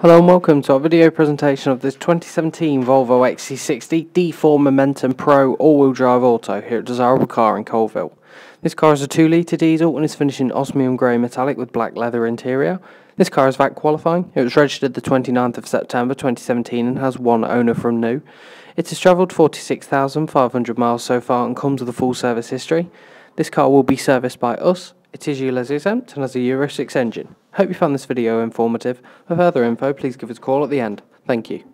Hello and welcome to our video presentation of this 2017 Volvo XC60 D4 Momentum Pro all-wheel drive auto here at Desirable Car in Coalville. This car is a 2 litre diesel and is finished in osmium grey metallic with black leather interior. This car is VAT qualifying. It was registered the 29th of September 2017 and has one owner from new. It has travelled 46,500 miles so far and comes with a full service history. This car will be serviced by us it is ULEZ exempt and has a Euro 6 engine. Hope you found this video informative. For further info, please give us a call at the end. Thank you.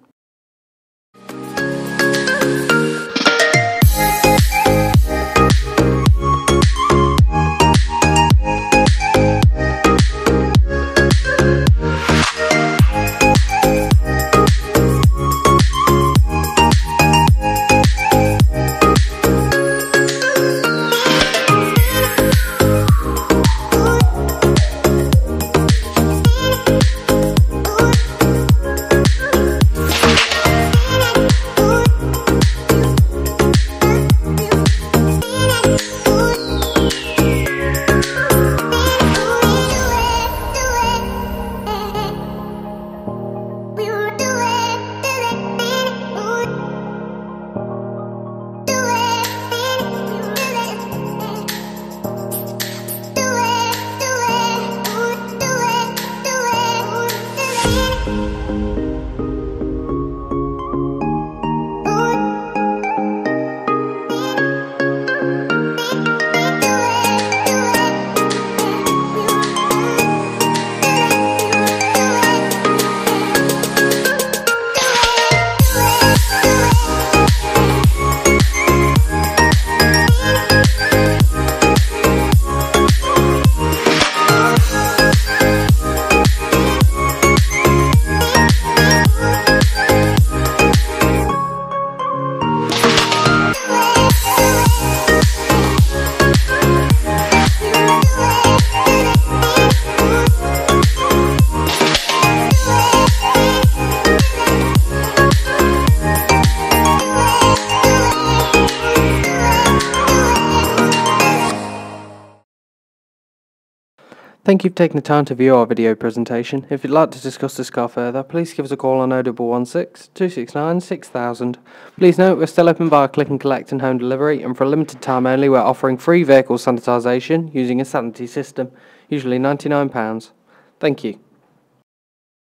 Thank you for taking the time to view our video presentation. If you'd like to discuss this car further, please give us a call on 0116 269 6000. Please note we're still open via click and collect and home delivery, and for a limited time only, we're offering free vehicle sanitisation using a sanity system, usually £99. Thank you.